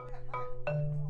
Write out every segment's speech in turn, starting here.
Vai, vai.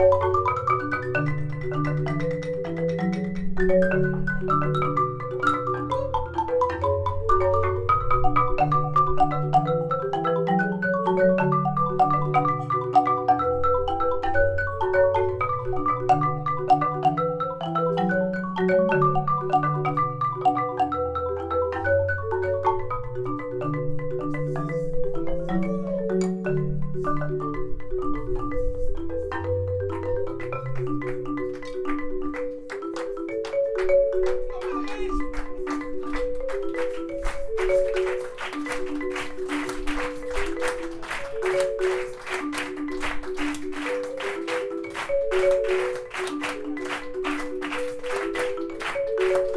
Thank you.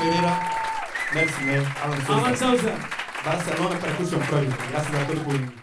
Merci, man. Alan. Alan Sousa. Barcelona Percussion Project. Gràcies a tot el públic.